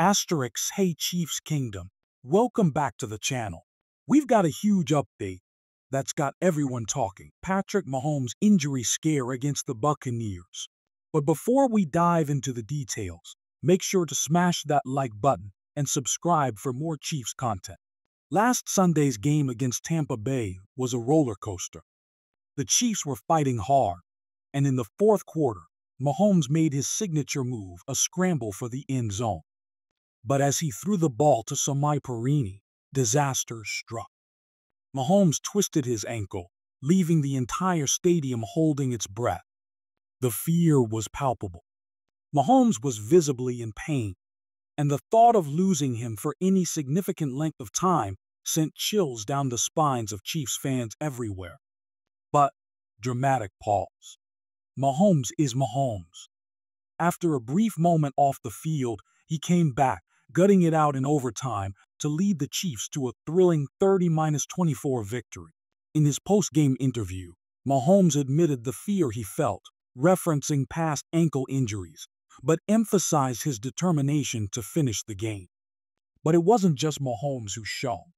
Asterix Hey Chiefs Kingdom, welcome back to the channel. We've got a huge update that's got everyone talking. Patrick Mahomes' injury scare against the Buccaneers. But before we dive into the details, make sure to smash that like button and subscribe for more Chiefs content. Last Sunday's game against Tampa Bay was a roller coaster. The Chiefs were fighting hard, and in the fourth quarter, Mahomes made his signature move, a scramble for the end zone. But as he threw the ball to Samaje Perine, disaster struck. Mahomes twisted his ankle, leaving the entire stadium holding its breath. The fear was palpable. Mahomes was visibly in pain, and the thought of losing him for any significant length of time sent chills down the spines of Chiefs fans everywhere. But, dramatic pause. Mahomes is Mahomes. After a brief moment off the field, he came back gutting it out in overtime to lead the Chiefs to a thrilling 30-24 victory. In his post-game interview, Mahomes admitted the fear he felt, referencing past ankle injuries, but emphasized his determination to finish the game. But it wasn't just Mahomes who shone.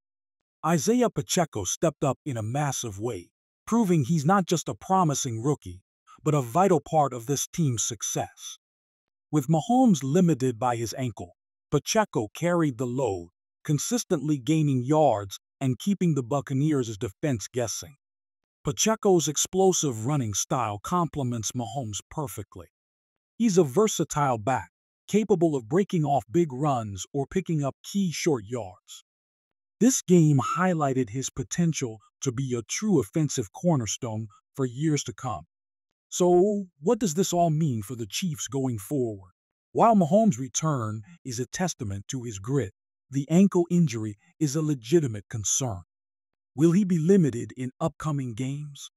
Isaiah Pacheco stepped up in a massive way, proving he's not just a promising rookie, but a vital part of this team's success. With Mahomes limited by his ankle, Pacheco carried the load, consistently gaining yards and keeping the Buccaneers' defense guessing. Pacheco's explosive running style complements Mahomes perfectly. He's a versatile back, capable of breaking off big runs or picking up key short yards. This game highlighted his potential to be a true offensive cornerstone for years to come. So, what does this all mean for the Chiefs going forward? While Mahomes' return is a testament to his grit, the ankle injury is a legitimate concern. Will he be limited in upcoming games?